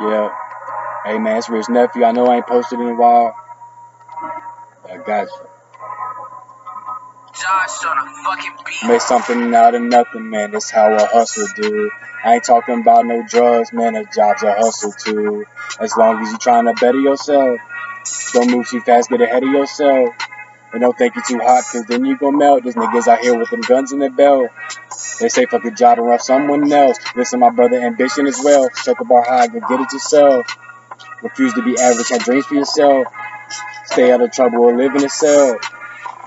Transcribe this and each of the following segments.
Yeah. Hey man, it's Rich Nephew. I know I ain't posted in a while. I got you. Josh on a fucking beat. Make something out of nothing, man. That's how a hustle do. I ain't talking about no drugs, man. A job's a hustle too. As long as you trying to better yourself. Don't move too fast, get ahead of yourself. And don't think you too hot, cause then you gon' melt. There's niggas out here with them guns in their belt. They say fuck a job and rough someone else. Listen, my brother, ambition as well. Set the bar high, go get it yourself. Refuse to be average, have dreams for yourself. Stay out of trouble or live in a cell.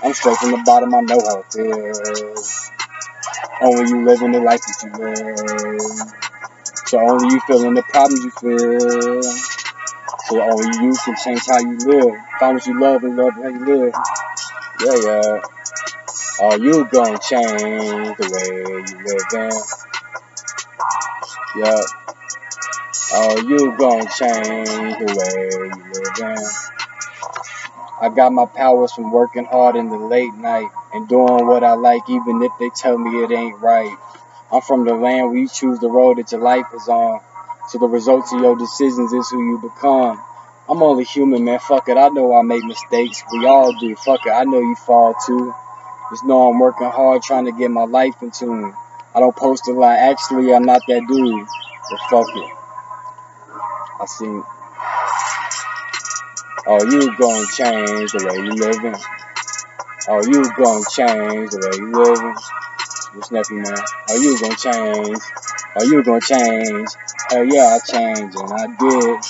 I'm straight from the bottom, I know how it feels. Only you living the life that you live. So only you feeling the problems you feel. So only you can change how you live. Find what you love and love how you live. Yeah, yeah. Oh, you gonna change the way you live in. Yeah. Oh, you gonna change the way you live in. I got my powers from working hard in the late night and doing what I like, even if they tell me it ain't right. I'm from the land where you choose the road that your life is on. So the results of your decisions is who you become. I'm only human, man. Fuck it. I know I make mistakes. We all do. Fuck it. I know you fall too. Just know I'm working hard trying to get my life in tune. I don't post a lot. Actually, I'm not that dude. But fuck it. I seen. Oh, you gonna change the way you living. Oh, you gonna change the way you living. This nephew, man. Oh, you gonna change. Oh, you gonna change. Hell yeah, I changed, and I did.